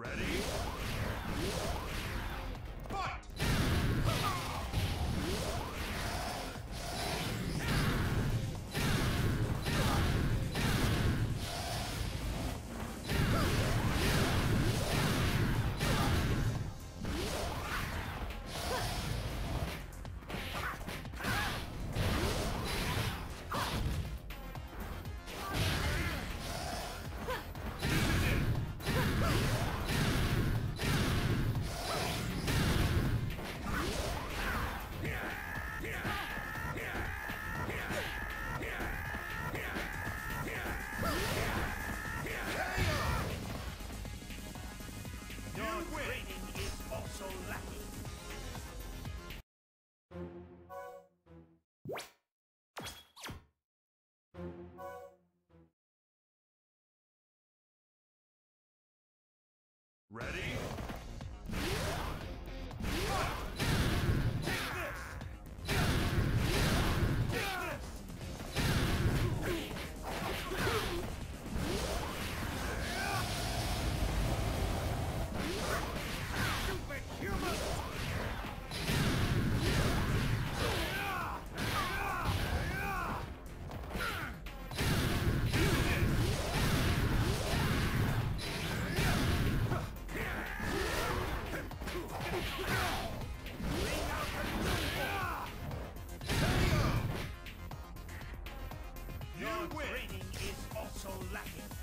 Ready? Ready? Training is also lacking.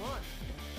one.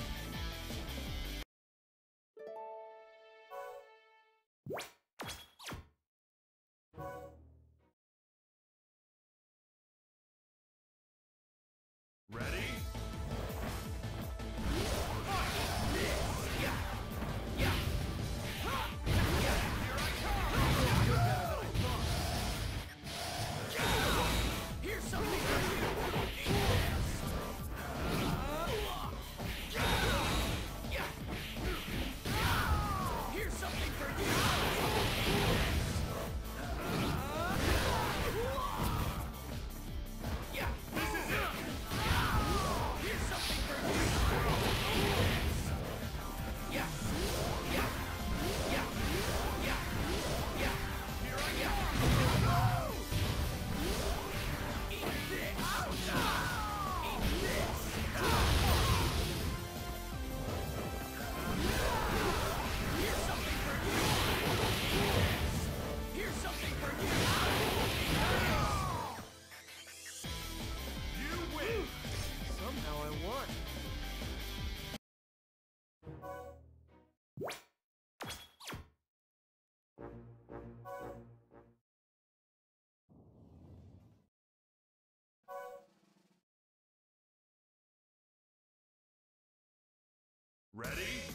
Somehow Ready?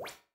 Ready?